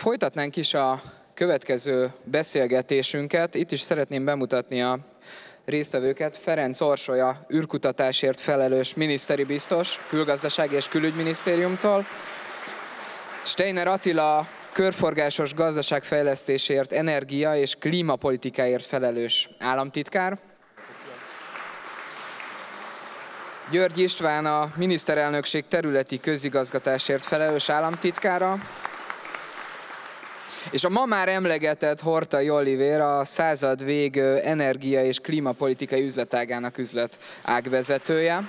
folytatnánk is a következő beszélgetésünket. Itt is szeretném bemutatni a résztvevőket. Ferenc Orsolya, űrkutatásért felelős miniszteri biztos, külgazdasági és külügyminisztériumtól. Steiner Attila, körforgásos gazdaságfejlesztésért, energia és klímapolitikáért felelős államtitkár. György István a miniszterelnökség területi közigazgatásért felelős államtitkára. És a ma már emlegetett Horta Olivér a század vég energia és klímapolitikai üzletágának üzlet ágvezetője.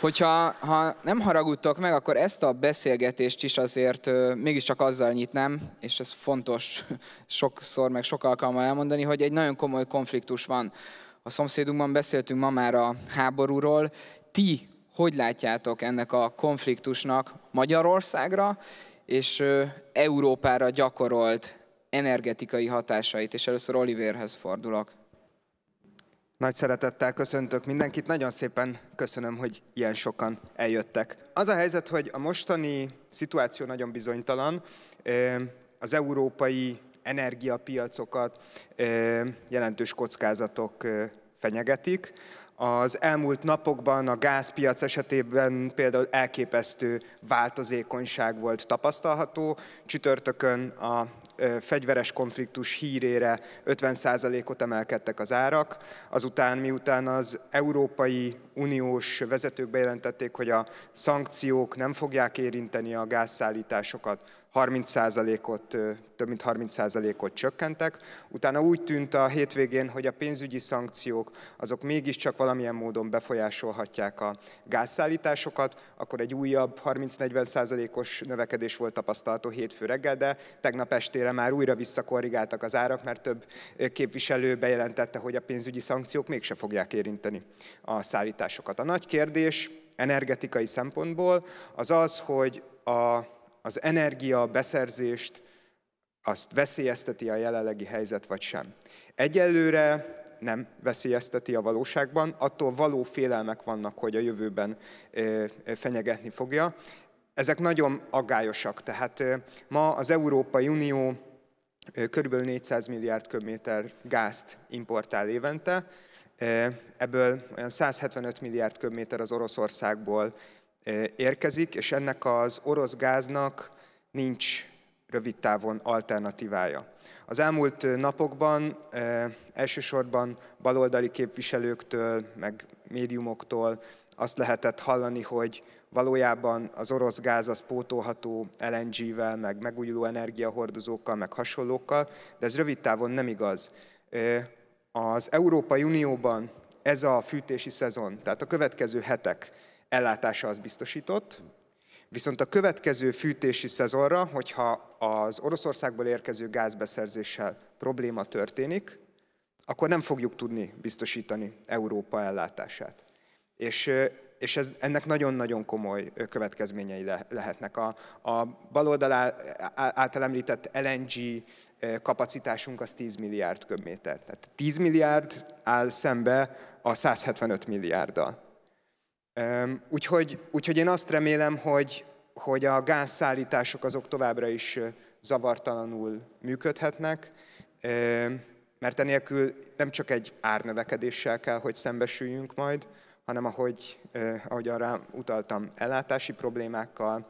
Hogyha ha nem haragudtok meg, akkor ezt a beszélgetést is azért mégiscsak azzal nyitnám, és ez fontos sokszor, meg sok alkalommal elmondani, hogy egy nagyon komoly konfliktus van. A szomszédunkban beszéltünk ma már a háborúról. Ti hogy látjátok ennek a konfliktusnak Magyarországra és Európára gyakorolt energetikai hatásait? És először Oliverhez fordulok. Nagy szeretettel köszöntök mindenkit, nagyon szépen köszönöm, hogy ilyen sokan eljöttek. Az a helyzet, hogy a mostani szituáció nagyon bizonytalan, az európai energiapiacokat jelentős kockázatok fenyegetik. Az elmúlt napokban a gázpiac esetében például elképesztő változékonyság volt tapasztalható. Csütörtökön a fegyveres konfliktus hírére 50%-ot emelkedtek az árak, azután miután az Európai Uniós vezetők bejelentették, hogy a szankciók nem fogják érinteni a gázszállításokat, 30%-ot, több mint 30%-ot csökkentek. Utána úgy tűnt a hétvégén, hogy a pénzügyi szankciók azok mégiscsak valamilyen módon befolyásolhatják a gázszállításokat, akkor egy újabb 30-40%-os növekedés volt tapasztalható hétfő reggel, de tegnap estére már újra visszakorrigáltak az árak, mert több képviselő bejelentette, hogy a pénzügyi szankciók mégse fogják érinteni a szállításokat. A nagy kérdés energetikai szempontból az az, hogy a az energia beszerzést azt veszélyezteti a jelenlegi helyzet, vagy sem. Egyelőre nem veszélyezteti a valóságban, attól való félelmek vannak, hogy a jövőben fenyegetni fogja. Ezek nagyon aggályosak, tehát ma az Európai Unió kb. 400 milliárd köbméter gázt importál évente, ebből olyan 175 milliárd köbméter az Oroszországból érkezik, és ennek az orosz gáznak nincs rövid távon alternatívája. Az elmúlt napokban elsősorban baloldali képviselőktől, meg médiumoktól azt lehetett hallani, hogy valójában az orosz gáz az pótolható LNG-vel, meg megújuló energiahordozókkal, meg hasonlókkal, de ez rövid távon nem igaz. Az Európai Unióban ez a fűtési szezon, tehát a következő hetek, ellátása az biztosított, viszont a következő fűtési szezonra, hogyha az Oroszországból érkező gázbeszerzéssel probléma történik, akkor nem fogjuk tudni biztosítani Európa ellátását. És, és ez, ennek nagyon-nagyon komoly következményei le, lehetnek. A, a baloldal által említett LNG kapacitásunk az 10 milliárd köbméter. Tehát 10 milliárd áll szembe a 175 milliárddal. Úgyhogy, úgyhogy én azt remélem, hogy, hogy a gázszállítások azok továbbra is zavartalanul működhetnek, mert enélkül nem csak egy árnövekedéssel kell, hogy szembesüljünk majd, hanem ahogy, ahogy arra utaltam, ellátási problémákkal,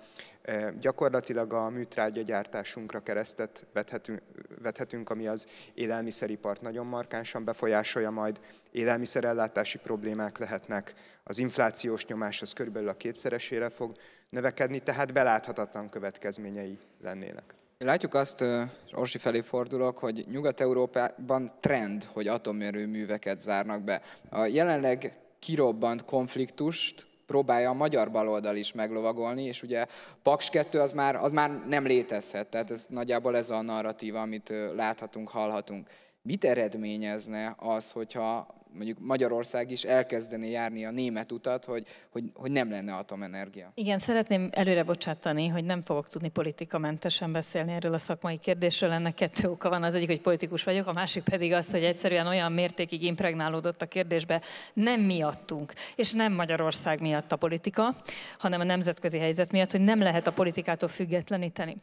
gyakorlatilag a műtrágya gyártásunkra keresztet vethetünk, vethetünk, ami az élelmiszeripart nagyon markánsan befolyásolja majd, élelmiszerellátási problémák lehetnek, az inflációs nyomás az körülbelül a kétszeresére fog növekedni, tehát beláthatatlan következményei lennének. Látjuk azt, és Orsi felé fordulok, hogy Nyugat-Európában trend, hogy atomerőműveket zárnak be. A jelenleg kirobbant konfliktust próbálja a magyar baloldal is meglovagolni, és ugye Paks 2 az már, az már nem létezhet, tehát ez nagyjából ez a narratíva, amit láthatunk, hallhatunk. Mit eredményezne az, hogyha mondjuk Magyarország is elkezdené járni a német utat, hogy, hogy, hogy nem lenne atomenergia. Igen, szeretném előre bocsátani, hogy nem fogok tudni politikamentesen beszélni erről a szakmai kérdésről. Ennek kettő oka van. Az egyik, hogy politikus vagyok, a másik pedig az, hogy egyszerűen olyan mértékig impregnálódott a kérdésbe, nem miattunk, és nem Magyarország miatt a politika, hanem a nemzetközi helyzet miatt, hogy nem lehet a politikától függetleníteni.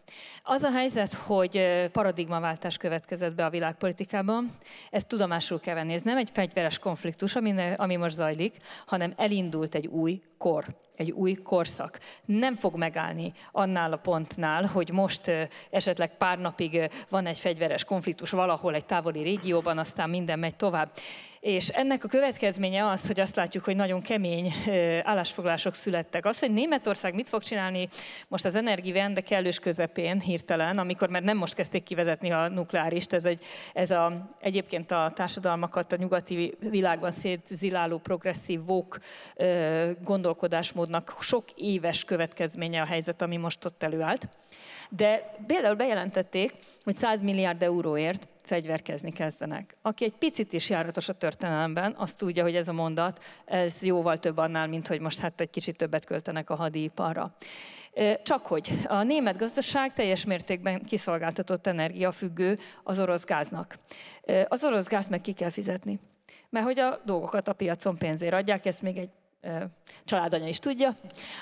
Az a helyzet, hogy paradigmaváltás következett be a világpolitikában, ezt tudomásul kell venni. Ez nem egy fegyveres konfliktus, ami, ne, ami most zajlik, hanem elindult egy új kor egy új korszak. Nem fog megállni annál a pontnál, hogy most esetleg pár napig van egy fegyveres konfliktus valahol egy távoli régióban, aztán minden megy tovább. És ennek a következménye az, hogy azt látjuk, hogy nagyon kemény állásfoglások születtek. Az, hogy Németország mit fog csinálni most az energivende kellős közepén hirtelen, amikor már nem most kezdték kivezetni a nukleárist, ez, egy, ez a, egyébként a társadalmakat a nyugati világban szétziláló progresszív vók gondolkodásmódnak sok éves következménye a helyzet, ami most ott előállt. De például bejelentették, hogy 100 milliárd euróért fegyverkezni kezdenek. Aki egy picit is járatos a történelemben, azt tudja, hogy ez a mondat, ez jóval több annál, mint hogy most hát egy kicsit többet költenek a hadiparra. Csak hogy a német gazdaság teljes mértékben kiszolgáltatott energiafüggő az orosz gáznak. Az orosz gáz meg ki kell fizetni. Mert hogy a dolgokat a piacon pénzért adják, ezt még egy családanya is tudja.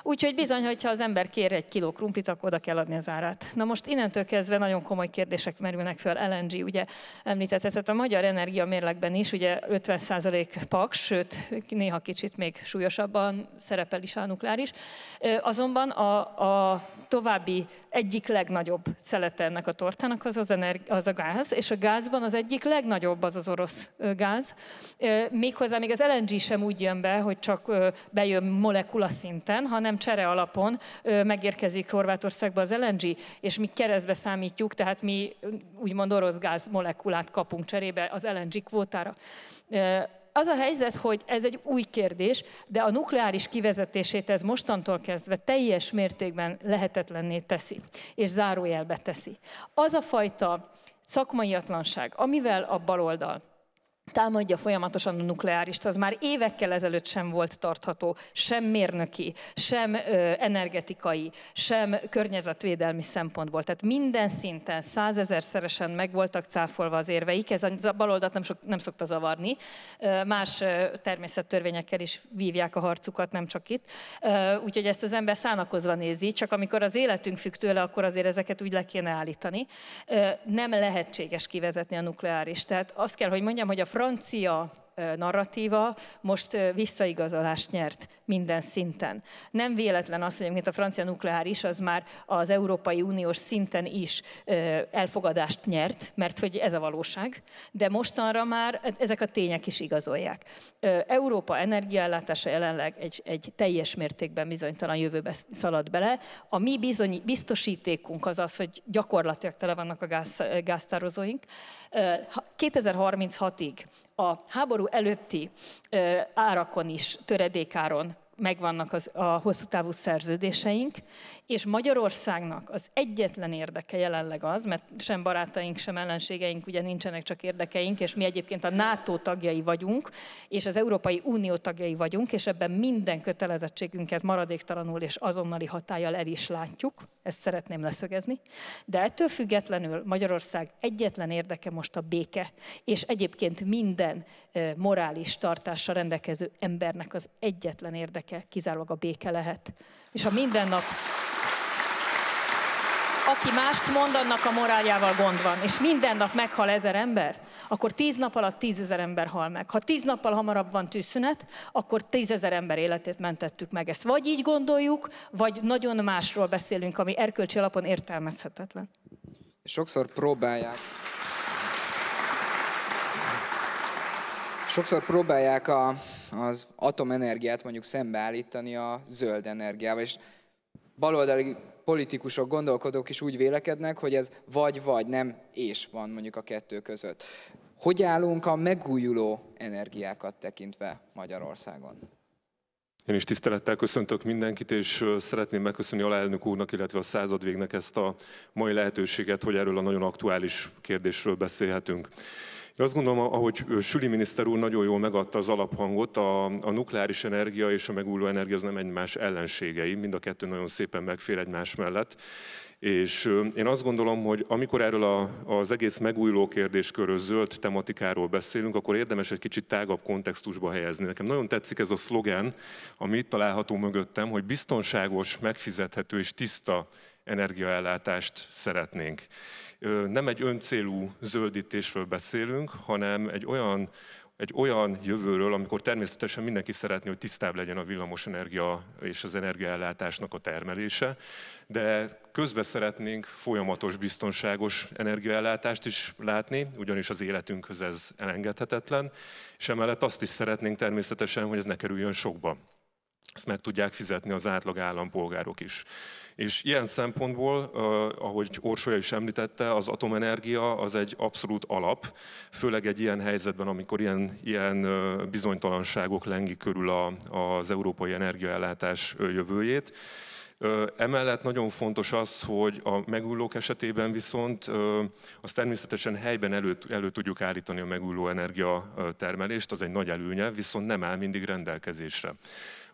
Úgyhogy bizony, hogyha az ember kér egy kiló krumplit, akkor oda kell adni az árát. Na most innentől kezdve nagyon komoly kérdések merülnek fel. LNG, ugye említette, tehát a magyar energia mérlegben is ugye 50% paks, sőt néha kicsit még súlyosabban szerepel is a nukleáris. Azonban a, a további egyik legnagyobb szelete ennek a tortának az az, energi- az a gáz, és a gázban az egyik legnagyobb az az orosz gáz. Méghozzá még az LNG sem úgy jön be, hogy csak bejön molekula szinten, hanem csere alapon megérkezik Horvátországba az LNG, és mi keresztbe számítjuk, tehát mi úgymond orosz gáz molekulát kapunk cserébe az LNG kvótára az a helyzet, hogy ez egy új kérdés, de a nukleáris kivezetését ez mostantól kezdve teljes mértékben lehetetlenné teszi, és zárójelbe teszi. Az a fajta szakmaiatlanság, amivel a baloldal támadja folyamatosan a nukleárist, az már évekkel ezelőtt sem volt tartható, sem mérnöki, sem energetikai, sem környezetvédelmi szempontból. Tehát minden szinten százezerszeresen meg voltak cáfolva az érveik, ez a baloldat nem, sok, nem szokta zavarni. Más természettörvényekkel is vívják a harcukat, nem csak itt. Úgyhogy ezt az ember szánakozva nézi, csak amikor az életünk függ tőle, akkor azért ezeket úgy le kéne állítani. Nem lehetséges kivezetni a nukleáris. Tehát azt kell, hogy mondjam, hogy a francia narratíva most visszaigazolást nyert minden szinten. Nem véletlen az, hogy a francia nukleáris az már az Európai Uniós szinten is elfogadást nyert, mert hogy ez a valóság, de mostanra már ezek a tények is igazolják. Európa energiaellátása jelenleg egy, egy teljes mértékben bizonytalan jövőbe szalad bele. A mi bizony, biztosítékunk az az, hogy gyakorlatilag tele vannak a gáz, gáztározóink. 2036-ig a háború előtti árakon is, töredékáron megvannak az, a hosszú távú szerződéseink, és Magyarországnak az egyetlen érdeke jelenleg az, mert sem barátaink, sem ellenségeink ugye nincsenek csak érdekeink, és mi egyébként a NATO tagjai vagyunk, és az Európai Unió tagjai vagyunk, és ebben minden kötelezettségünket maradéktalanul és azonnali hatállyal el is látjuk, ezt szeretném leszögezni, de ettől függetlenül Magyarország egyetlen érdeke most a béke, és egyébként minden morális tartással rendelkező embernek az egyetlen érdeke kizárólag a béke lehet. És ha minden nap aki mást mond, annak a moráljával gond van. És minden nap meghal ezer ember, akkor tíz nap alatt tízezer ember hal meg. Ha tíz nappal hamarabb van tűzszünet, akkor tízezer ember életét mentettük meg. Ezt vagy így gondoljuk, vagy nagyon másról beszélünk, ami erkölcsi alapon értelmezhetetlen. Sokszor próbálják. Sokszor próbálják a, az atomenergiát mondjuk szembeállítani a zöld energiával, és baloldali politikusok, gondolkodók is úgy vélekednek, hogy ez vagy-vagy, nem és van mondjuk a kettő között. Hogy állunk a megújuló energiákat tekintve Magyarországon? Én is tisztelettel köszöntök mindenkit, és szeretném megköszönni alelnök úrnak, illetve a századvégnek ezt a mai lehetőséget, hogy erről a nagyon aktuális kérdésről beszélhetünk. Én azt gondolom, ahogy Süli miniszter úr nagyon jól megadta az alaphangot, a, a nukleáris energia és a megújuló energia az nem egymás ellenségei, mind a kettő nagyon szépen megfér egymás mellett. És én azt gondolom, hogy amikor erről a, az egész megújuló kérdéskörről, zöld tematikáról beszélünk, akkor érdemes egy kicsit tágabb kontextusba helyezni. Nekem nagyon tetszik ez a szlogen, ami itt található mögöttem, hogy biztonságos, megfizethető és tiszta energiaellátást szeretnénk. Nem egy öncélú zöldítésről beszélünk, hanem egy olyan egy olyan jövőről, amikor természetesen mindenki szeretné, hogy tisztább legyen a villamosenergia és az energiaellátásnak a termelése, de közben szeretnénk folyamatos, biztonságos energiaellátást is látni, ugyanis az életünkhöz ez elengedhetetlen, és emellett azt is szeretnénk természetesen, hogy ez ne kerüljön sokba. Ezt meg tudják fizetni az átlag állampolgárok is. És ilyen szempontból, ahogy Orsolya is említette, az atomenergia az egy abszolút alap, főleg egy ilyen helyzetben, amikor ilyen, ilyen bizonytalanságok lengik körül a, az európai energiaellátás jövőjét. Emellett nagyon fontos az, hogy a megújulók esetében viszont az természetesen helyben elő, elő tudjuk állítani a megújuló energia termelést, az egy nagy előnye, viszont nem áll mindig rendelkezésre.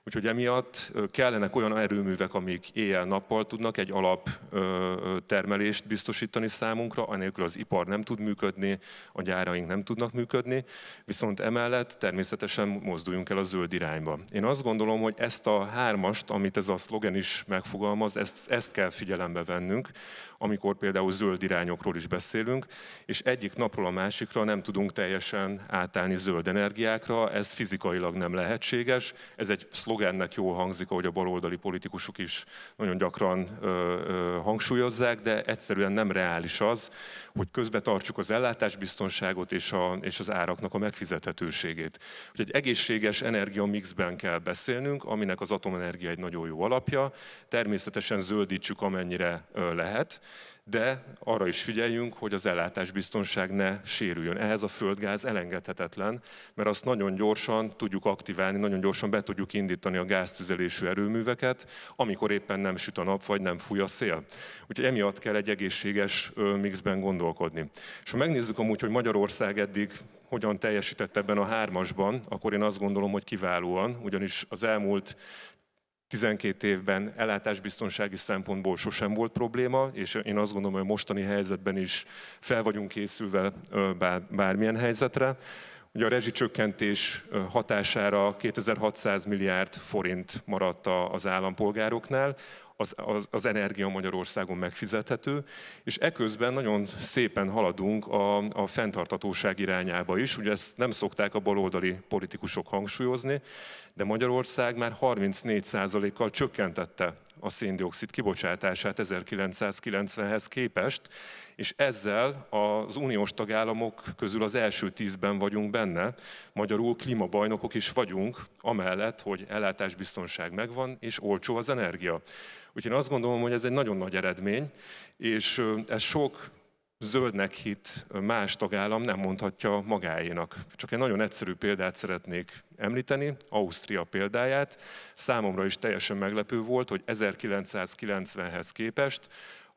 Úgyhogy emiatt kellenek olyan erőművek, amik éjjel-nappal tudnak egy alap termelést biztosítani számunkra, anélkül az ipar nem tud működni, a gyáraink nem tudnak működni, viszont emellett természetesen mozduljunk el a zöld irányba. Én azt gondolom, hogy ezt a hármast, amit ez a szlogen is megfogalmaz, ezt, ezt kell figyelembe vennünk, amikor például zöld irányokról is beszélünk, és egyik napról a másikra nem tudunk teljesen átállni zöld energiákra, ez fizikailag nem lehetséges, ez egy szlogen szlogennek jól hangzik, ahogy a baloldali politikusok is nagyon gyakran ö, ö, hangsúlyozzák, de egyszerűen nem reális az, hogy közbe tartsuk az ellátásbiztonságot és, a, és az áraknak a megfizethetőségét. Úgyhogy egy egészséges energiamixben kell beszélnünk, aminek az atomenergia egy nagyon jó alapja, természetesen zöldítsük amennyire lehet, de arra is figyeljünk, hogy az ellátásbiztonság ne sérüljön. Ehhez a földgáz elengedhetetlen, mert azt nagyon gyorsan tudjuk aktiválni, nagyon gyorsan be tudjuk indítani a gáztüzelésű erőműveket, amikor éppen nem süt a nap, vagy nem fúj a szél. Úgyhogy emiatt kell egy egészséges mixben gondolkodni. És ha megnézzük amúgy, hogy Magyarország eddig hogyan teljesített ebben a hármasban, akkor én azt gondolom, hogy kiválóan, ugyanis az elmúlt 12 évben ellátásbiztonsági szempontból sosem volt probléma, és én azt gondolom, hogy a mostani helyzetben is fel vagyunk készülve bármilyen helyzetre. Ugye a rezsicsökkentés hatására 2600 milliárd forint maradt az állampolgároknál, az, az, az energia Magyarországon megfizethető, és eközben nagyon szépen haladunk a, a fenntartatóság irányába is. Ugye ezt nem szokták a baloldali politikusok hangsúlyozni, de Magyarország már 34%-kal csökkentette a széndiokszid kibocsátását 1990-hez képest, és ezzel az uniós tagállamok közül az első tízben vagyunk benne, magyarul klímabajnokok is vagyunk, amellett, hogy ellátásbiztonság megvan, és olcsó az energia. Úgyhogy én azt gondolom, hogy ez egy nagyon nagy eredmény, és ez sok zöldnek hit más tagállam nem mondhatja magáénak. Csak egy nagyon egyszerű példát szeretnék említeni, Ausztria példáját. Számomra is teljesen meglepő volt, hogy 1990-hez képest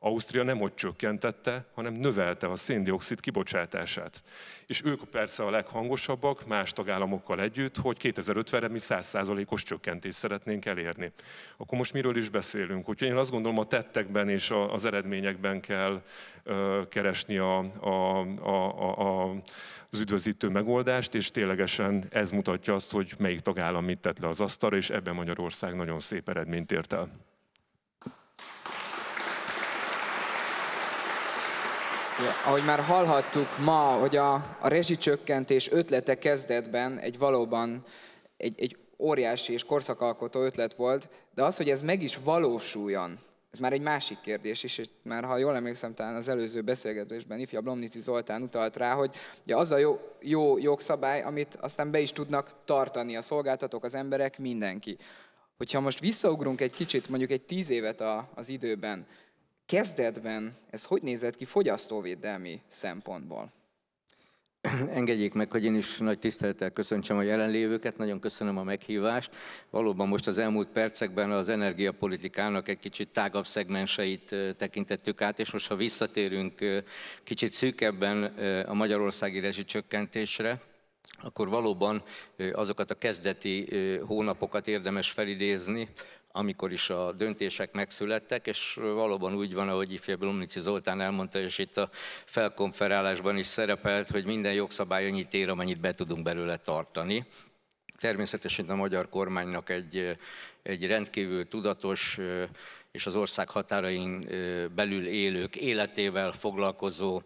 Ausztria nem hogy csökkentette, hanem növelte a széndiokszid kibocsátását. És ők persze a leghangosabbak más tagállamokkal együtt, hogy 2050-re mi 100%-os csökkentést szeretnénk elérni. Akkor most miről is beszélünk? Úgyhogy én azt gondolom a tettekben és az eredményekben kell keresni a, a, a, a, az üdvözítő megoldást, és ténylegesen ez mutatja azt, hogy melyik tagállam mit tett le az asztalra, és ebben Magyarország nagyon szép eredményt ért el. Ja, ahogy már hallhattuk ma, hogy a, a rezsicsökkentés ötlete kezdetben egy valóban egy, egy óriási és korszakalkotó ötlet volt, de az, hogy ez meg is valósuljon, ez már egy másik kérdés is, és már ha jól emlékszem, talán az előző beszélgetésben ifja Blomnici Zoltán utalt rá, hogy ugye az a jó, jó jogszabály, amit aztán be is tudnak tartani a szolgáltatók, az emberek, mindenki. Hogyha most visszaugrunk egy kicsit, mondjuk egy tíz évet a, az időben, kezdetben ez hogy nézett ki fogyasztóvédelmi szempontból? Engedjék meg, hogy én is nagy tisztelettel köszöntsem a jelenlévőket, nagyon köszönöm a meghívást. Valóban most az elmúlt percekben az energiapolitikának egy kicsit tágabb szegmenseit tekintettük át, és most ha visszatérünk kicsit szűkebben a magyarországi rezsicsökkentésre, akkor valóban azokat a kezdeti hónapokat érdemes felidézni, amikor is a döntések megszülettek, és valóban úgy van, ahogy ifja Blumnici Zoltán elmondta, és itt a felkonferálásban is szerepelt, hogy minden jogszabály annyit ér, amennyit be tudunk belőle tartani. Természetesen a magyar kormánynak egy, egy rendkívül tudatos és az ország határain belül élők életével foglalkozó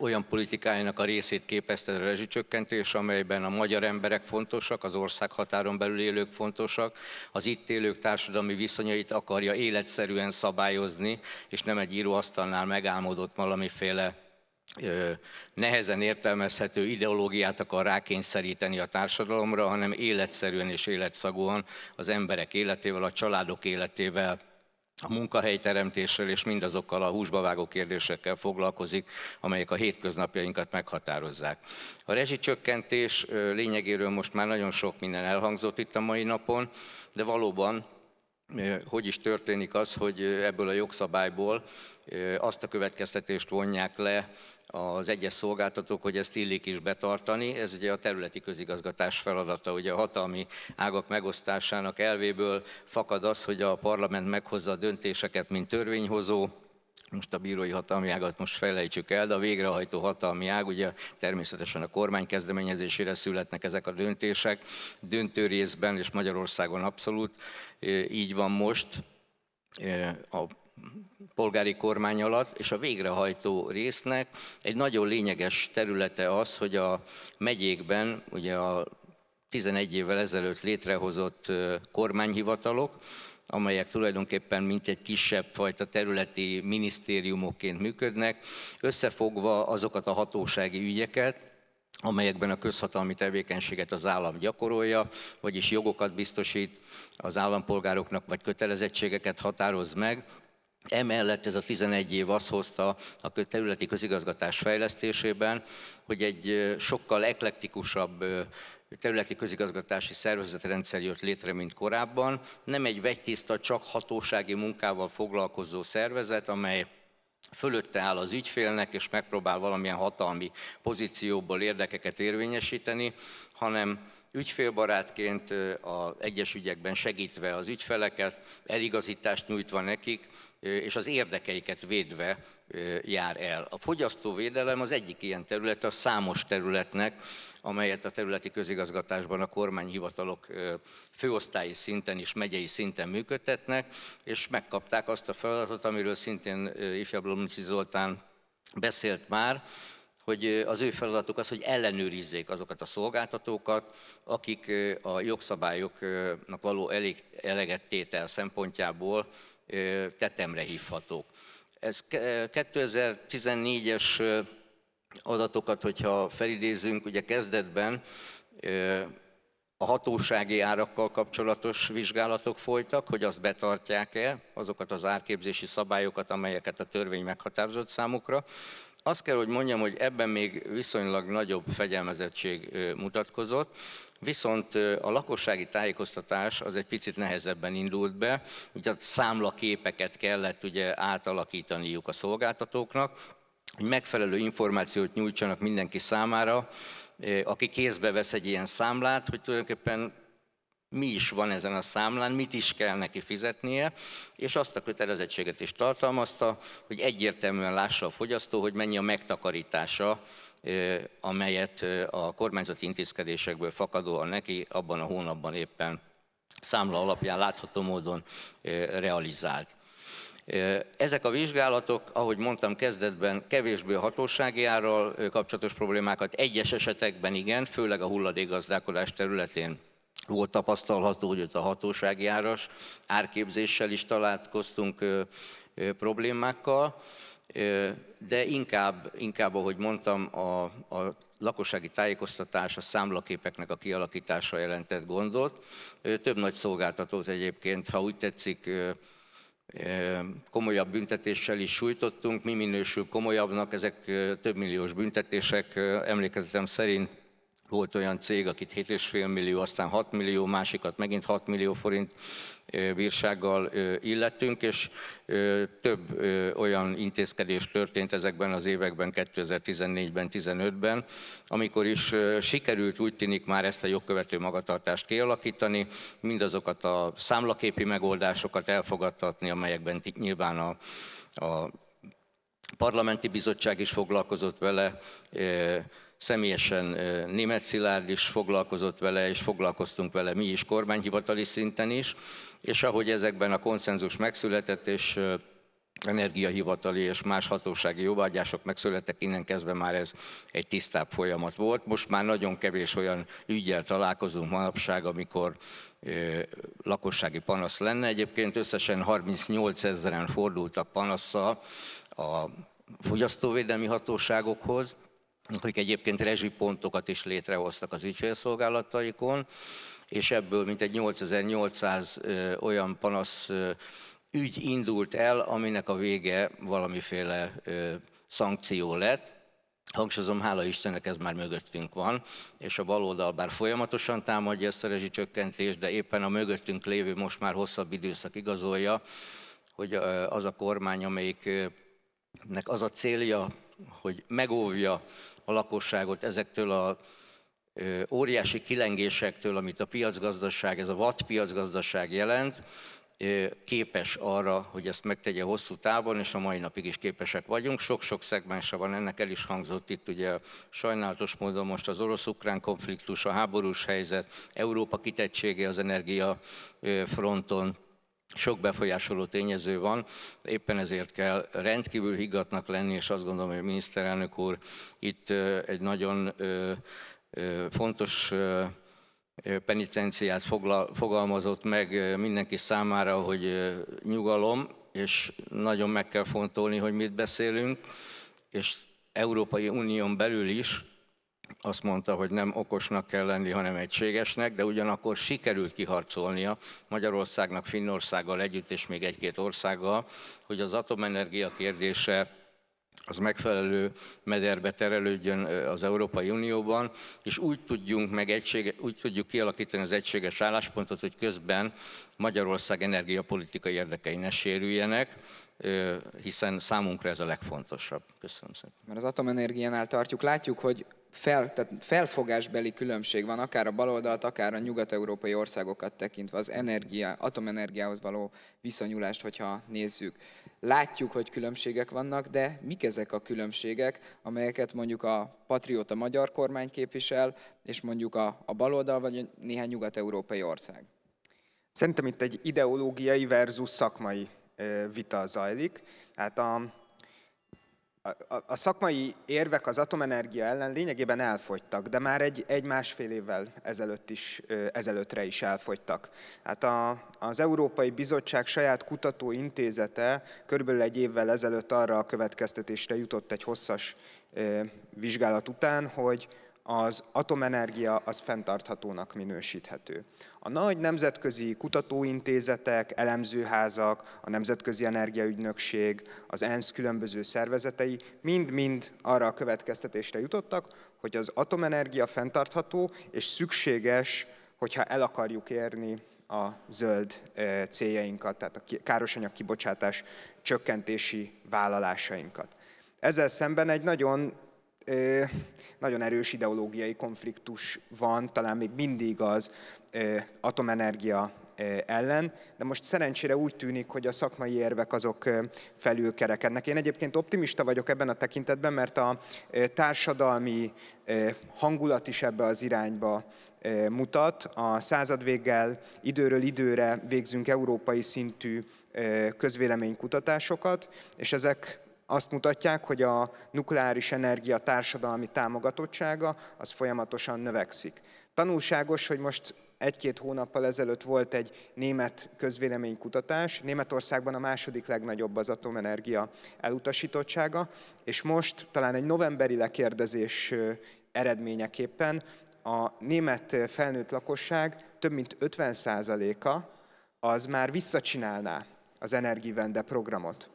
olyan politikájának a részét képezte a rezsicsökkentés, amelyben a magyar emberek fontosak, az ország határon belül élők fontosak, az itt élők társadalmi viszonyait akarja életszerűen szabályozni, és nem egy íróasztalnál megálmodott valamiféle nehezen értelmezhető ideológiát akar rákényszeríteni a társadalomra, hanem életszerűen és életszagúan az emberek életével, a családok életével a munkahelyteremtéssel és mindazokkal a húsba vágó kérdésekkel foglalkozik, amelyek a hétköznapjainkat meghatározzák. A rezsicsökkentés lényegéről most már nagyon sok minden elhangzott itt a mai napon, de valóban hogy is történik az, hogy ebből a jogszabályból azt a következtetést vonják le az egyes szolgáltatók, hogy ezt illik is betartani. Ez ugye a területi közigazgatás feladata, ugye a hatalmi ágak megosztásának elvéből fakad az, hogy a parlament meghozza a döntéseket, mint törvényhozó, most a bírói hatalmi ágat most felejtsük el, de a végrehajtó hatalmi ág, ugye természetesen a kormány kezdeményezésére születnek ezek a döntések, döntő részben, és Magyarországon abszolút így van most, a polgári kormány alatt, és a végrehajtó résznek egy nagyon lényeges területe az, hogy a megyékben, ugye a 11 évvel ezelőtt létrehozott kormányhivatalok, amelyek tulajdonképpen mint egy kisebb fajta területi minisztériumokként működnek, összefogva azokat a hatósági ügyeket, amelyekben a közhatalmi tevékenységet az állam gyakorolja, vagyis jogokat biztosít az állampolgároknak, vagy kötelezettségeket határoz meg, Emellett ez a 11 év azt hozta a területi közigazgatás fejlesztésében, hogy egy sokkal eklektikusabb területi közigazgatási szervezetrendszer jött létre, mint korábban. Nem egy vegytiszta, csak hatósági munkával foglalkozó szervezet, amely fölötte áll az ügyfélnek, és megpróbál valamilyen hatalmi pozícióból érdekeket érvényesíteni, hanem ügyfélbarátként az egyes ügyekben segítve az ügyfeleket, eligazítást nyújtva nekik, és az érdekeiket védve jár el. A fogyasztóvédelem az egyik ilyen terület, a számos területnek, amelyet a területi közigazgatásban a kormányhivatalok főosztályi szinten és megyei szinten működtetnek, és megkapták azt a feladatot, amiről szintén ifjabb Lomnicsi Zoltán beszélt már, hogy az ő feladatuk az, hogy ellenőrizzék azokat a szolgáltatókat, akik a jogszabályoknak való elég, eleget tétel szempontjából tetemre hívhatók. Ez 2014-es adatokat, hogyha felidézünk, ugye kezdetben a hatósági árakkal kapcsolatos vizsgálatok folytak, hogy azt betartják-e, azokat az árképzési szabályokat, amelyeket a törvény meghatározott számukra. Azt kell, hogy mondjam, hogy ebben még viszonylag nagyobb fegyelmezettség mutatkozott, viszont a lakossági tájékoztatás az egy picit nehezebben indult be, ugye a számlaképeket kellett ugye átalakítaniuk a szolgáltatóknak, hogy megfelelő információt nyújtsanak mindenki számára, aki kézbe vesz egy ilyen számlát, hogy tulajdonképpen mi is van ezen a számlán, mit is kell neki fizetnie, és azt a kötelezettséget is tartalmazta, hogy egyértelműen lássa a fogyasztó, hogy mennyi a megtakarítása, amelyet a kormányzati intézkedésekből fakadóan neki abban a hónapban éppen számla alapján látható módon realizált. Ezek a vizsgálatok, ahogy mondtam kezdetben, kevésbé a hatósági árral kapcsolatos problémákat, egyes esetekben igen, főleg a hulladékgazdálkodás területén volt tapasztalható, hogy ott a hatósági áras árképzéssel is találkoztunk problémákkal, de inkább, inkább ahogy mondtam, a, a lakossági tájékoztatás, a számlaképeknek a kialakítása jelentett gondot. Több nagy szolgáltatót egyébként, ha úgy tetszik, komolyabb büntetéssel is sújtottunk. Mi minősül komolyabbnak? Ezek több milliós büntetések. Emlékezetem szerint volt olyan cég, akit 7,5 millió, aztán 6 millió, másikat megint 6 millió forint bírsággal illettünk, és több olyan intézkedés történt ezekben az években, 2014-ben, 15-ben, amikor is sikerült úgy tűnik már ezt a jogkövető magatartást kialakítani, mindazokat a számlaképi megoldásokat elfogadtatni, amelyekben nyilván a, a parlamenti bizottság is foglalkozott vele, Személyesen német Szilárd is foglalkozott vele, és foglalkoztunk vele mi is kormányhivatali szinten is, és ahogy ezekben a konszenzus megszületett, és energiahivatali és más hatósági jóvágyások megszülettek, innen kezdve már ez egy tisztább folyamat volt. Most már nagyon kevés olyan ügyel találkozunk manapság, amikor lakossági panasz lenne. Egyébként összesen 38 ezeren fordultak panasszal a fogyasztóvédelmi hatóságokhoz, akik egyébként rezsipontokat is létrehoztak az ügyfélszolgálataikon, és ebből mintegy 8800 olyan panasz ügy indult el, aminek a vége valamiféle szankció lett. Hangsúlyozom, hála Istennek ez már mögöttünk van, és a baloldal bár folyamatosan támadja ezt a rezsicsökkentést, de éppen a mögöttünk lévő most már hosszabb időszak igazolja, hogy az a kormány, amelyiknek az a célja, hogy megóvja a lakosságot ezektől a óriási kilengésektől, amit a piacgazdaság, ez a watt piacgazdaság jelent, képes arra, hogy ezt megtegye hosszú távon, és a mai napig is képesek vagyunk. Sok-sok szegmense van, ennek el is hangzott itt ugye sajnálatos módon most az orosz-ukrán konfliktus, a háborús helyzet, Európa kitettsége az energia fronton, sok befolyásoló tényező van, éppen ezért kell rendkívül higgatnak lenni, és azt gondolom, hogy a miniszterelnök úr itt egy nagyon fontos penitenciát fogalmazott meg mindenki számára, hogy nyugalom, és nagyon meg kell fontolni, hogy mit beszélünk, és Európai Unión belül is azt mondta, hogy nem okosnak kell lenni, hanem egységesnek, de ugyanakkor sikerült kiharcolnia Magyarországnak, Finnországgal együtt és még egy-két országgal, hogy az atomenergia kérdése az megfelelő mederbe terelődjön az Európai Unióban, és úgy tudjunk, meg egysége, úgy tudjuk kialakítani az egységes álláspontot, hogy közben Magyarország energiapolitikai érdekei ne sérüljenek, hiszen számunkra ez a legfontosabb. Köszönöm szépen. Mert az atomenergiánál tartjuk, látjuk, hogy fel, tehát felfogásbeli különbség van, akár a baloldalt, akár a nyugat-európai országokat tekintve, az energia, atomenergiához való viszonyulást, hogyha nézzük. Látjuk, hogy különbségek vannak, de mik ezek a különbségek, amelyeket mondjuk a patrióta magyar kormány képvisel, és mondjuk a, a baloldal, vagy néhány nyugat-európai ország? Szerintem itt egy ideológiai versus szakmai vita zajlik. Hát a, a, a szakmai érvek az atomenergia ellen lényegében elfogytak, de már egy, egy másfél évvel ezelőtt is, ezelőttre is elfogytak. Hát a, az Európai Bizottság saját kutatóintézete körülbelül egy évvel ezelőtt arra a következtetésre jutott egy hosszas vizsgálat után, hogy az atomenergia az fenntarthatónak minősíthető. A nagy nemzetközi kutatóintézetek, elemzőházak, a Nemzetközi Energiaügynökség, az ENSZ különböző szervezetei mind-mind arra a következtetésre jutottak, hogy az atomenergia fenntartható és szükséges, hogyha el akarjuk érni a zöld céljainkat, tehát a károsanyag kibocsátás csökkentési vállalásainkat. Ezzel szemben egy nagyon nagyon erős ideológiai konfliktus van, talán még mindig az atomenergia ellen, de most szerencsére úgy tűnik, hogy a szakmai érvek azok felülkerekednek. Én egyébként optimista vagyok ebben a tekintetben, mert a társadalmi hangulat is ebbe az irányba mutat. A századvéggel időről időre végzünk európai szintű közvéleménykutatásokat, és ezek azt mutatják, hogy a nukleáris energia társadalmi támogatottsága az folyamatosan növekszik. Tanulságos, hogy most egy-két hónappal ezelőtt volt egy német közvéleménykutatás. Németországban a második legnagyobb az atomenergia elutasítottsága, és most talán egy novemberi lekérdezés eredményeképpen a német felnőtt lakosság több mint 50%-a az már visszacsinálná az Energivende programot.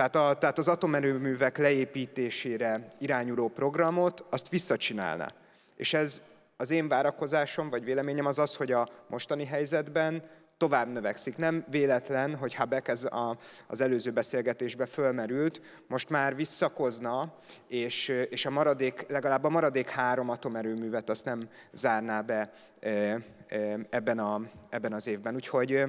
Tehát, a, tehát az atomerőművek leépítésére irányuló programot, azt visszacsinálná. És ez az én várakozásom, vagy véleményem az az, hogy a mostani helyzetben tovább növekszik. Nem véletlen, hogy Habek ez a, az előző beszélgetésbe fölmerült, most már visszakozna, és, és a maradék, legalább a maradék három atomerőművet azt nem zárná be ebben, a, ebben az évben. Úgyhogy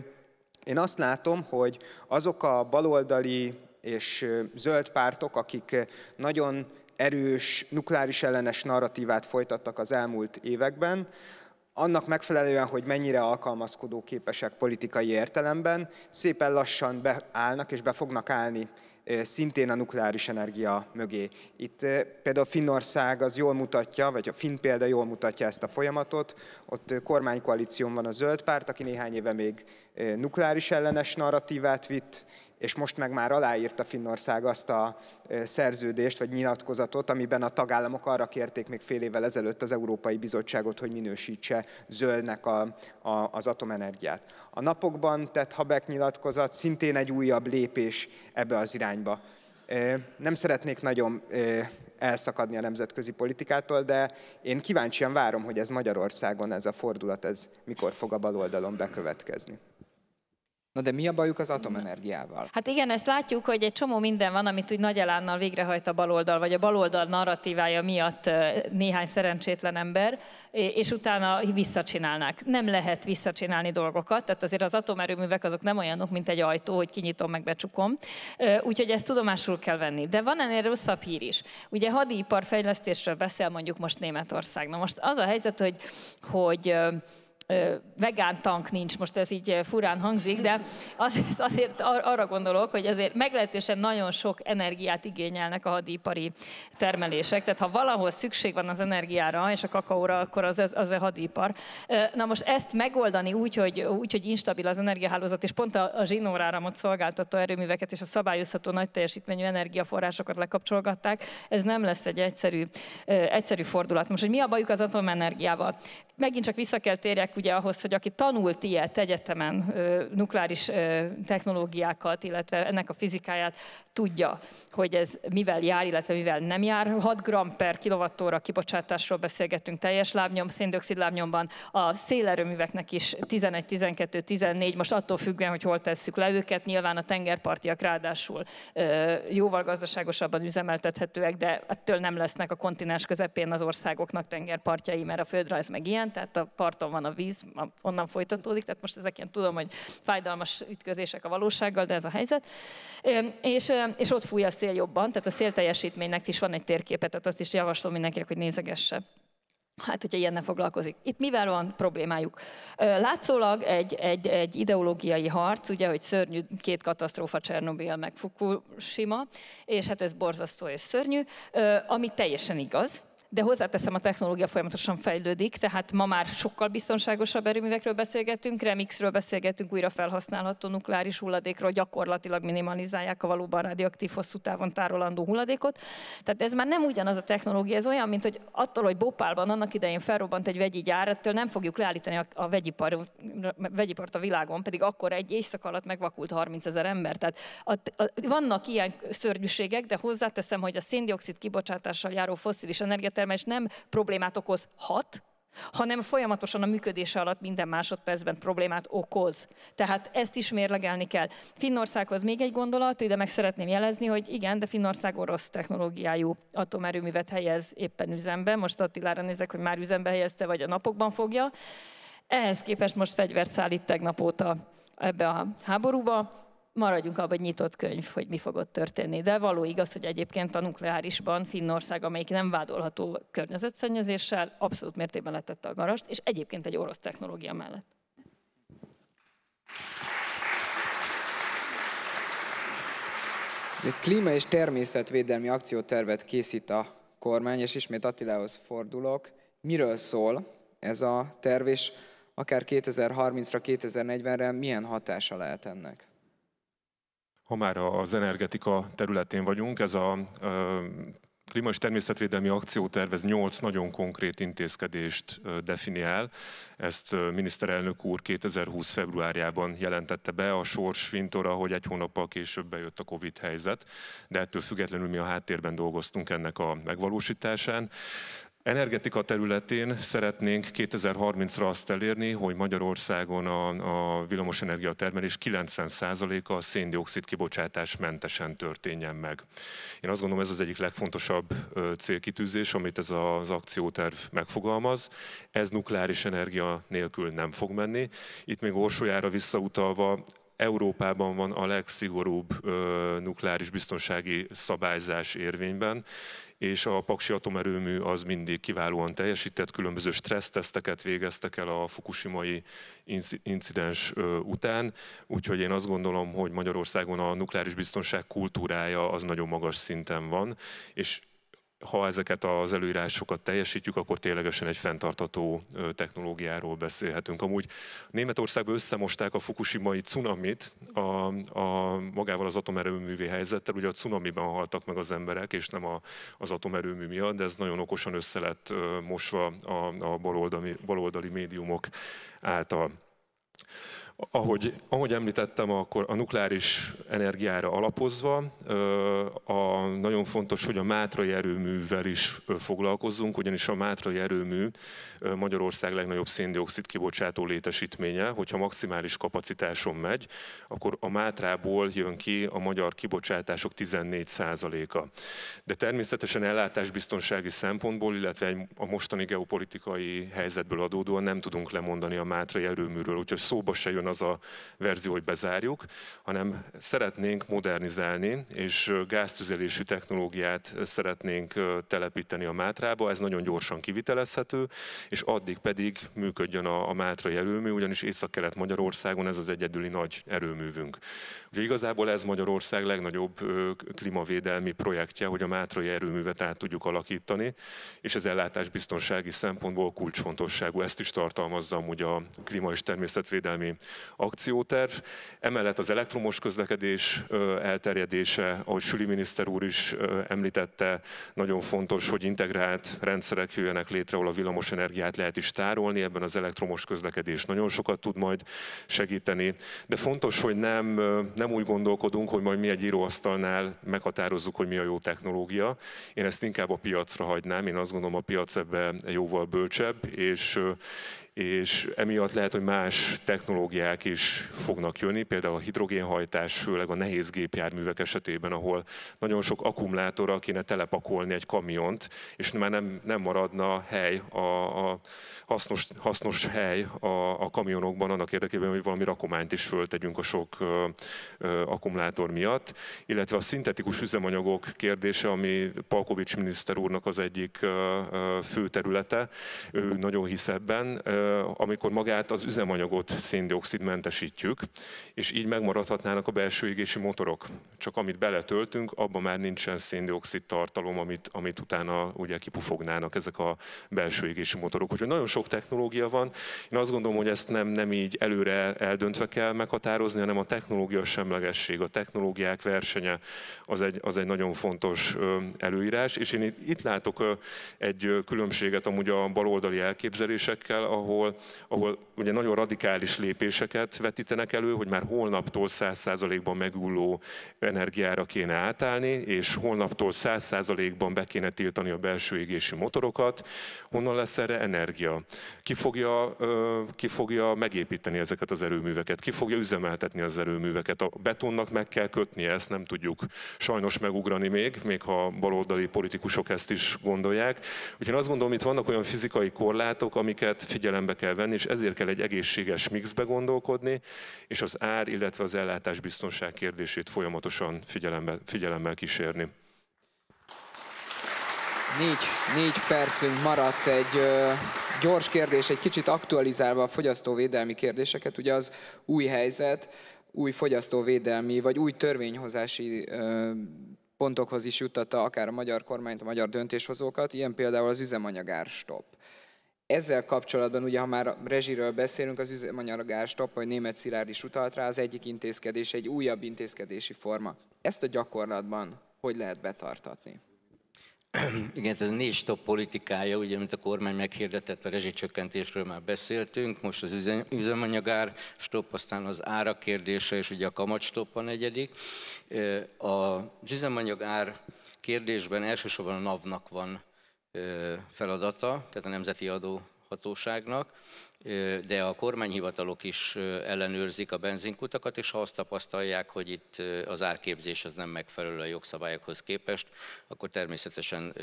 én azt látom, hogy azok a baloldali és zöld pártok, akik nagyon erős nukleáris ellenes narratívát folytattak az elmúlt években, annak megfelelően, hogy mennyire alkalmazkodó képesek politikai értelemben, szépen lassan beállnak és be fognak állni szintén a nukleáris energia mögé. Itt például Finnország az jól mutatja, vagy a finn példa jól mutatja ezt a folyamatot. Ott kormánykoalíción van a zöld párt, aki néhány éve még nukleáris ellenes narratívát vitt, és most meg már aláírta Finnország azt a szerződést vagy nyilatkozatot, amiben a tagállamok arra kérték még fél évvel ezelőtt az Európai Bizottságot, hogy minősítse zöldnek a, a, az atomenergiát. A napokban tett Habek nyilatkozat szintén egy újabb lépés ebbe az irányba. Nem szeretnék nagyon elszakadni a nemzetközi politikától, de én kíváncsian várom, hogy ez Magyarországon, ez a fordulat, ez mikor fog a baloldalon bekövetkezni. Na de mi a bajuk az atomenergiával? Hát igen, ezt látjuk, hogy egy csomó minden van, amit úgy nagy elánnal végrehajt a baloldal, vagy a baloldal narratívája miatt néhány szerencsétlen ember, és utána visszacsinálnák. Nem lehet visszacsinálni dolgokat, tehát azért az atomerőművek azok nem olyanok, mint egy ajtó, hogy kinyitom, meg becsukom. Úgyhogy ezt tudomásul kell venni. De van ennél rosszabb hír is. Ugye hadiparfejlesztésről beszél mondjuk most Németország. Na most az a helyzet, hogy, hogy vegán tank nincs, most ez így furán hangzik, de azért, azért arra gondolok, hogy azért meglehetősen nagyon sok energiát igényelnek a hadipari termelések, tehát ha valahol szükség van az energiára és a kakaóra, akkor az, az, az a hadipar. Na most ezt megoldani úgy, hogy, úgy, hogy instabil az energiahálózat, és pont a, a zsinóráramot szolgáltató erőműveket és a szabályozható nagy teljesítményű energiaforrásokat lekapcsolgatták, ez nem lesz egy egyszerű, egyszerű fordulat. Most, hogy mi a bajuk az atomenergiával? Megint csak vissza kell térjek ugye ahhoz, hogy aki tanult ilyet egyetemen, nukleáris technológiákat, illetve ennek a fizikáját, tudja, hogy ez mivel jár, illetve mivel nem jár. 6 g per kilovattóra kibocsátásról beszélgettünk teljes lábnyom, széndiokszid lábnyomban. A szélerőműveknek is 11, 12, 14, most attól függően, hogy hol tesszük le őket, nyilván a tengerpartiak ráadásul jóval gazdaságosabban üzemeltethetőek, de ettől nem lesznek a kontinens közepén az országoknak tengerpartjai, mert a földrajz meg ilyen, tehát a parton van a víz, onnan folytatódik, tehát most ezek ilyen tudom, hogy fájdalmas ütközések a valósággal, de ez a helyzet. És, és ott fúj a szél jobban, tehát a szél teljesítménynek is van egy térképe, tehát azt is javaslom mindenkinek, hogy nézegesse. Hát, hogyha ilyen foglalkozik. Itt mivel van problémájuk? Látszólag egy, egy, egy ideológiai harc, ugye, hogy szörnyű két katasztrófa, Csernobyl meg Fukushima, és hát ez borzasztó és szörnyű, ami teljesen igaz, de hozzáteszem, a technológia folyamatosan fejlődik, tehát ma már sokkal biztonságosabb erőművekről beszélgetünk, remixről beszélgetünk, újra felhasználható nukleáris hulladékról, gyakorlatilag minimalizálják a valóban radioaktív hosszú távon tárolandó hulladékot. Tehát ez már nem ugyanaz a technológia, ez olyan, mint hogy attól, hogy Bopálban annak idején felrobbant egy vegyi gyár, ettől nem fogjuk leállítani a, a vegyipar, vegyipart a világon, pedig akkor egy éjszak alatt megvakult 30 ezer ember. Tehát a, a, vannak ilyen szörnyűségek, de hozzáteszem, hogy a széndiokszid kibocsátással járó foszilis energiát termelés nem problémát okozhat, hanem folyamatosan a működése alatt minden másodpercben problémát okoz. Tehát ezt is mérlegelni kell. Finnországhoz még egy gondolat, ide meg szeretném jelezni, hogy igen, de Finnország orosz technológiájú atomerőművet helyez éppen üzembe. Most Attilára nézek, hogy már üzembe helyezte, vagy a napokban fogja. Ehhez képest most fegyvert szállít tegnap óta ebbe a háborúba maradjunk abban, hogy nyitott könyv, hogy mi fog ott történni. De való igaz, hogy egyébként a nukleárisban Finnország, amelyik nem vádolható környezetszennyezéssel, abszolút mértékben letette a garast, és egyébként egy orosz technológia mellett. Egy klíma- és természetvédelmi akciótervet készít a kormány, és ismét Attilához fordulok. Miről szól ez a terv, és akár 2030-ra, 2040-re milyen hatása lehet ennek? Ha már az energetika területén vagyunk, ez a klíma és természetvédelmi akciótervez 8 nagyon konkrét intézkedést definiál. Ezt miniszterelnök úr 2020 februárjában jelentette be a sors fintora, hogy egy hónappal később bejött a Covid helyzet, de ettől függetlenül mi a háttérben dolgoztunk ennek a megvalósításán. Energetika területén szeretnénk 2030-ra azt elérni, hogy Magyarországon a, a villamosenergia termelés 90%-a a széndiokszid kibocsátás mentesen történjen meg. Én azt gondolom, ez az egyik legfontosabb célkitűzés, amit ez az akcióterv megfogalmaz. Ez nukleáris energia nélkül nem fog menni. Itt még Orsolyára visszautalva, Európában van a legszigorúbb ö, nukleáris biztonsági szabályzás érvényben, és a Paksi atomerőmű az mindig kiválóan teljesített, különböző stresszteszteket végeztek el a fukushimai incidens után, úgyhogy én azt gondolom, hogy Magyarországon a nukleáris biztonság kultúrája az nagyon magas szinten van, és ha ezeket az előírásokat teljesítjük, akkor ténylegesen egy fenntartató technológiáról beszélhetünk. Amúgy Németországban összemosták a fukushimai cunamit a, a, magával az atomerőművé helyzettel. Ugye a cunamiban haltak meg az emberek, és nem a, az atomerőmű miatt, de ez nagyon okosan össze lett mosva a, a baloldali, baloldali médiumok által. Ahogy, ahogy említettem, akkor a nukleáris energiára alapozva, a, nagyon fontos, hogy a Mátrai erőművel is foglalkozzunk, ugyanis a Mátrai erőmű Magyarország legnagyobb széndiokszid kibocsátó létesítménye. Hogyha maximális kapacitáson megy, akkor a Mátrából jön ki a magyar kibocsátások 14%-a. De természetesen ellátásbiztonsági szempontból, illetve a mostani geopolitikai helyzetből adódóan nem tudunk lemondani a Mátrai erőműről, úgyhogy szóba se jön az a verzió, hogy bezárjuk, hanem szeretnénk modernizálni, és gáztüzelésű technológiát szeretnénk telepíteni a Mátrába, ez nagyon gyorsan kivitelezhető, és addig pedig működjön a, a Mátrai erőmű, ugyanis Észak-Kelet Magyarországon ez az egyedüli nagy erőművünk. Ugye igazából ez Magyarország legnagyobb klímavédelmi projektje, hogy a Mátrai erőművet át tudjuk alakítani, és ez ellátásbiztonsági szempontból kulcsfontosságú. Ezt is tartalmazza amúgy a klíma és természetvédelmi akcióterv. Emellett az elektromos közlekedés elterjedése, ahogy Süli miniszter úr is említette, nagyon fontos, hogy integrált rendszerek jöjjenek létre, ahol a villamos energiát lehet is tárolni, ebben az elektromos közlekedés nagyon sokat tud majd segíteni. De fontos, hogy nem, nem úgy gondolkodunk, hogy majd mi egy íróasztalnál meghatározzuk, hogy mi a jó technológia. Én ezt inkább a piacra hagynám, én azt gondolom a piac ebben jóval bölcsebb, és, és emiatt lehet, hogy más technológiák is fognak jönni, például a hidrogénhajtás, főleg a nehéz gépjárművek esetében, ahol nagyon sok akkumulátorral kéne telepakolni egy kamiont, és már nem, nem maradna hely, a, a hasznos, hasznos hely a, a kamionokban annak érdekében, hogy valami rakományt is föltegyünk a sok ö, ö, akkumulátor miatt, illetve a szintetikus üzemanyagok kérdése, ami Palkovics miniszter úrnak az egyik ö, fő területe, ő nagyon hisz ebben, amikor magát az üzemanyagot széndiokszidmentesítjük, és így megmaradhatnának a belső égési motorok. Csak amit beletöltünk, abban már nincsen széndiokszid tartalom, amit, amit utána ugye kipufognának ezek a belső égési motorok. Úgyhogy nagyon sok technológia van. Én azt gondolom, hogy ezt nem, nem így előre eldöntve kell meghatározni, hanem a technológia semlegesség, a technológiák versenye az egy, az egy nagyon fontos előírás. És én itt látok egy különbséget amúgy a baloldali elképzelésekkel, ahol, ahol ugye nagyon radikális lépéseket vetítenek elő, hogy már holnaptól 100%-ban megújuló energiára kéne átállni, és holnaptól 100%-ban be kéne tiltani a belső égési motorokat. Honnan lesz erre energia? Ki fogja, ki fogja megépíteni ezeket az erőműveket? Ki fogja üzemeltetni az erőműveket? A betonnak meg kell kötnie, ezt nem tudjuk sajnos megugrani még, még ha baloldali politikusok ezt is gondolják. Úgyhogy én azt gondolom, itt vannak olyan fizikai korlátok, amiket figyelembe kell venni, és ezért kell egy egészséges mixbe gondolkodni, és az ár, illetve az ellátás biztonság kérdését folyamatosan figyelemmel, figyelemmel kísérni. Négy, négy percünk maradt egy ö, gyors kérdés, egy kicsit aktualizálva a fogyasztóvédelmi kérdéseket. Ugye az új helyzet, új fogyasztóvédelmi vagy új törvényhozási ö, pontokhoz is juttatta akár a magyar kormányt, a magyar döntéshozókat, ilyen például az üzemanyagár stop ezzel kapcsolatban, ugye ha már rezsiről beszélünk, az üzemanyagár stop, hogy német Szilárd is utalt rá, az egyik intézkedés, egy újabb intézkedési forma. Ezt a gyakorlatban hogy lehet betartatni? Igen, ez a négy stop politikája, ugye, mint a kormány meghirdetett, a rezsicsökkentésről már beszéltünk, most az üzemanyagár stop, aztán az ára kérdése, és ugye a kamat stop a negyedik. Az üzemanyagár kérdésben elsősorban a NAV-nak van feladata, tehát a Nemzeti Adóhatóságnak, de a kormányhivatalok is ellenőrzik a benzinkutakat, és ha azt tapasztalják, hogy itt az árképzés az nem megfelelő a jogszabályokhoz képest, akkor természetesen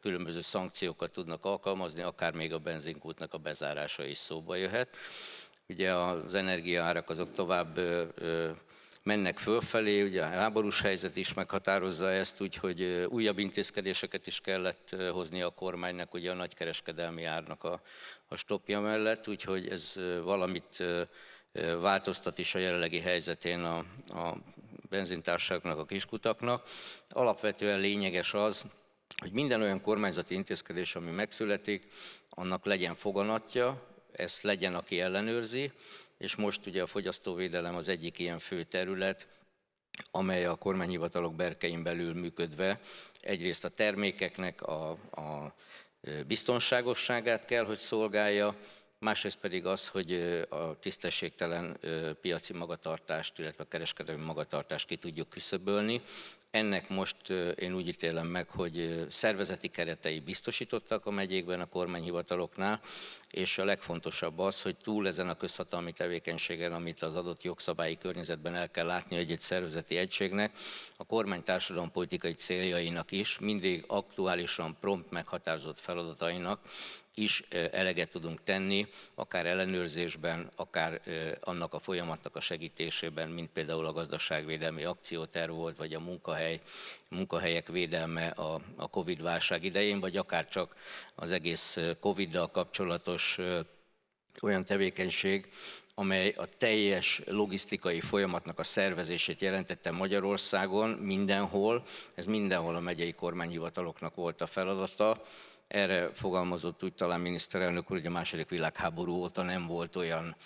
különböző szankciókat tudnak alkalmazni, akár még a benzinkútnak a bezárása is szóba jöhet. Ugye az energiaárak azok tovább mennek fölfelé, ugye a háborús helyzet is meghatározza ezt, úgyhogy újabb intézkedéseket is kellett hozni a kormánynak, ugye a nagykereskedelmi árnak a, a stopja mellett, úgyhogy ez valamit változtat is a jelenlegi helyzetén a, a benzintársaságnak, a kiskutaknak. Alapvetően lényeges az, hogy minden olyan kormányzati intézkedés, ami megszületik, annak legyen foganatja, ezt legyen, aki ellenőrzi, és most ugye a fogyasztóvédelem az egyik ilyen fő terület, amely a kormányhivatalok berkein belül működve egyrészt a termékeknek a, a biztonságosságát kell, hogy szolgálja, másrészt pedig az, hogy a tisztességtelen piaci magatartást, illetve a kereskedelmi magatartást ki tudjuk küszöbölni. Ennek most én úgy ítélem meg, hogy szervezeti keretei biztosítottak a megyékben, a kormányhivataloknál, és a legfontosabb az, hogy túl ezen a közhatalmi tevékenységen, amit az adott jogszabályi környezetben el kell látni egy-egy szervezeti egységnek, a kormány társadalompolitikai céljainak is mindig aktuálisan, prompt meghatározott feladatainak is eleget tudunk tenni, akár ellenőrzésben, akár annak a folyamatnak a segítésében, mint például a gazdaságvédelmi akcióterv volt, vagy a munkahely, munkahelyek védelme a, a Covid-válság idején, vagy akár csak az egész Covid-dal kapcsolatos olyan tevékenység, amely a teljes logisztikai folyamatnak a szervezését jelentette Magyarországon, mindenhol, ez mindenhol a megyei kormányhivataloknak volt a feladata, erre fogalmazott úgy talán miniszterelnök úr, hogy a második világháború óta nem volt olyan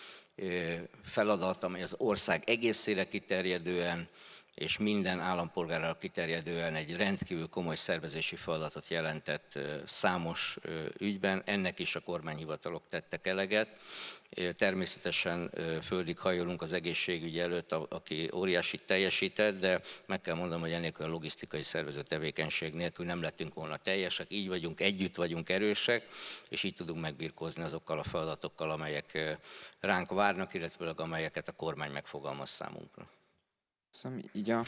feladat, amely az ország egészére kiterjedően és minden állampolgárral kiterjedően egy rendkívül komoly szervezési feladatot jelentett számos ügyben. Ennek is a kormányhivatalok tettek eleget. Természetesen földig hajolunk az egészségügy előtt, aki óriási teljesített, de meg kell mondanom, hogy enélkül a logisztikai szervező tevékenység nélkül nem lettünk volna teljesek, így vagyunk, együtt vagyunk erősek, és így tudunk megbirkózni azokkal a feladatokkal, amelyek ránk várnak, illetve amelyeket a kormány megfogalmaz számunkra. Szóval így a...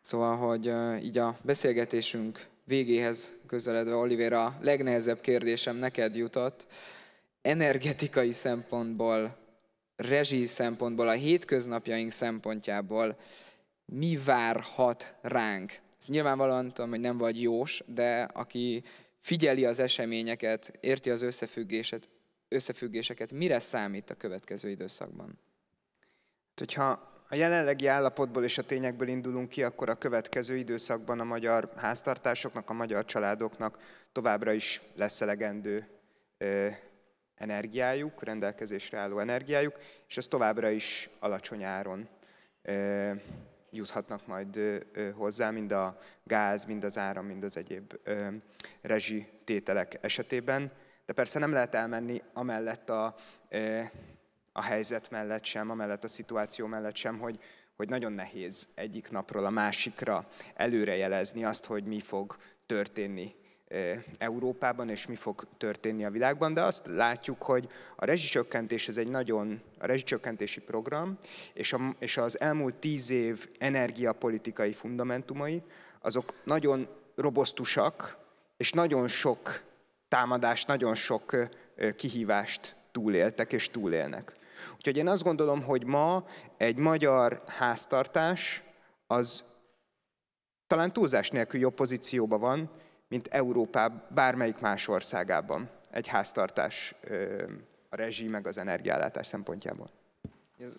Szóval, hogy így a beszélgetésünk végéhez közeledve, Oliver, a legnehezebb kérdésem neked jutott. Energetikai szempontból, rezsi szempontból, a hétköznapjaink szempontjából mi várhat ránk? Ez nyilvánvalóan tudom, hogy nem vagy jós, de aki figyeli az eseményeket, érti az összefüggéset, összefüggéseket, mire számít a következő időszakban? Hát, hogyha a jelenlegi állapotból és a tényekből indulunk ki, akkor a következő időszakban a magyar háztartásoknak, a magyar családoknak továbbra is lesz elegendő energiájuk, rendelkezésre álló energiájuk, és az továbbra is alacsony áron juthatnak majd hozzá, mind a gáz, mind az áram, mind az egyéb rezsi tételek esetében. De persze nem lehet elmenni amellett a, a helyzet mellett sem, amellett a szituáció mellett sem, hogy, hogy nagyon nehéz egyik napról a másikra előrejelezni azt, hogy mi fog történni Európában, és mi fog történni a világban, de azt látjuk, hogy a rezsicsökkentés ez egy nagyon, a rezsicsökkentési program, és, a, és az elmúlt tíz év energiapolitikai fundamentumai, azok nagyon robosztusak, és nagyon sok támadást, nagyon sok kihívást túléltek és túlélnek. Úgyhogy én azt gondolom, hogy ma egy magyar háztartás az talán túlzás nélkül jobb pozícióban van, mint Európában bármelyik más országában egy háztartás a rezsi meg az energiállátás szempontjából. Ez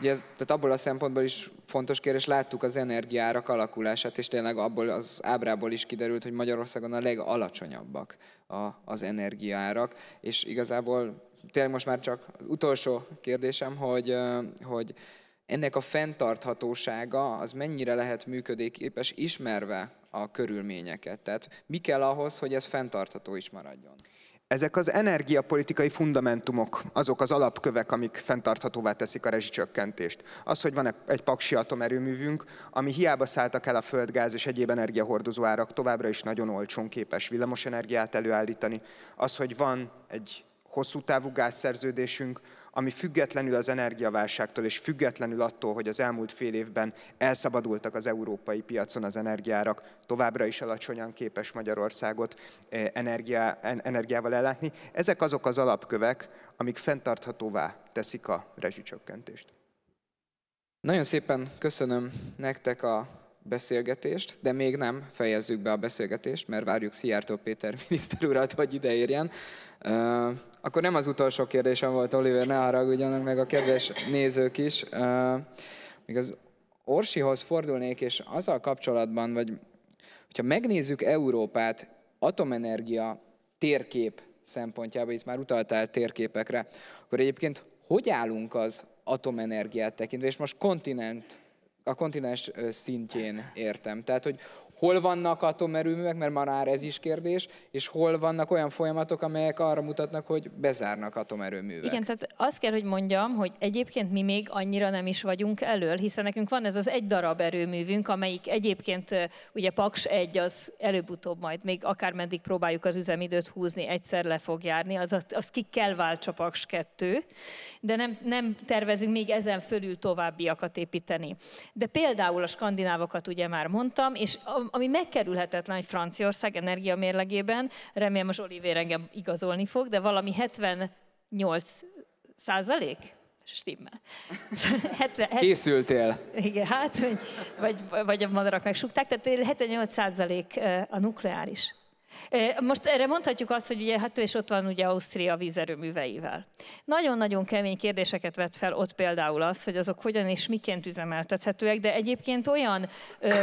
Ugye ez, tehát abból a szempontból is fontos kérdés, láttuk az energiárak alakulását, és tényleg abból az ábrából is kiderült, hogy Magyarországon a legalacsonyabbak a, az energiárak, és igazából tényleg most már csak az utolsó kérdésem, hogy, hogy ennek a fenntarthatósága az mennyire lehet működőképes, ismerve a körülményeket. Tehát mi kell ahhoz, hogy ez fenntartható is maradjon? Ezek az energiapolitikai fundamentumok, azok az alapkövek, amik fenntarthatóvá teszik a rezsicsökkentést. Az, hogy van egy paksi atomerőművünk, ami hiába szálltak el a földgáz és egyéb energiahordozó árak, továbbra is nagyon olcsón képes villamosenergiát előállítani. Az, hogy van egy hosszú távú gázszerződésünk, ami függetlenül az energiaválságtól és függetlenül attól, hogy az elmúlt fél évben elszabadultak az európai piacon az energiárak, továbbra is alacsonyan képes Magyarországot eh, energiá, energiával ellátni. Ezek azok az alapkövek, amik fenntarthatóvá teszik a rezsicsökkentést. Nagyon szépen köszönöm nektek a beszélgetést, de még nem fejezzük be a beszélgetést, mert várjuk Szijjártó Péter miniszter urat, hogy ide érjen. Akkor nem az utolsó kérdésem volt, Oliver, ne haragudjanak meg a kedves nézők is. Uh, még az Orsihoz fordulnék, és azzal kapcsolatban, vagy hogyha megnézzük Európát atomenergia térkép szempontjából, itt már utaltál térképekre, akkor egyébként hogy állunk az atomenergiát tekintve, és most kontinent a kontinens szintjén értem. Tehát, hogy hol vannak atomerőművek, mert már ez is kérdés, és hol vannak olyan folyamatok, amelyek arra mutatnak, hogy bezárnak atomerőművek. Igen, tehát azt kell, hogy mondjam, hogy egyébként mi még annyira nem is vagyunk elől, hiszen nekünk van ez az egy darab erőművünk, amelyik egyébként ugye Paks egy, az előbb-utóbb majd még akármeddig próbáljuk az üzemidőt húzni, egyszer le fog járni, az, az ki kell váltsa Paks 2, de nem, nem tervezünk még ezen fölül továbbiakat építeni. De például a skandinávokat ugye már mondtam, és ami megkerülhetetlen egy Franciaország energiamérlegében, remélem most Oliver engem igazolni fog, de valami 78 százalék? Stimmel. 70, Készültél. Igen, hát, vagy, vagy a madarak megsukták, tehát 78 százalék a nukleáris. Most erre mondhatjuk azt, hogy ugye, hát és ott van ugye Ausztria vízerőműveivel. Nagyon-nagyon kemény kérdéseket vet fel ott például az, hogy azok hogyan és miként üzemeltethetőek, de egyébként olyan ö,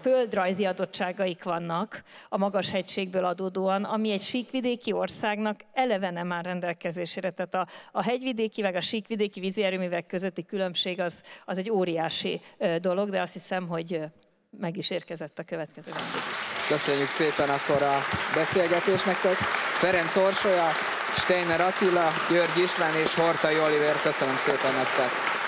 földrajzi adottságaik vannak a magas hegységből adódóan, ami egy síkvidéki országnak eleve nem áll rendelkezésére. Tehát a, a hegyvidéki meg a síkvidéki vízierőművek közötti különbség az, az egy óriási ö, dolog, de azt hiszem, hogy meg is érkezett a következő vendég. Köszönjük szépen akkor a beszélgetést nektek. Ferenc Orsolya, Steiner Attila, György István és Hortai Oliver, köszönöm szépen nektek.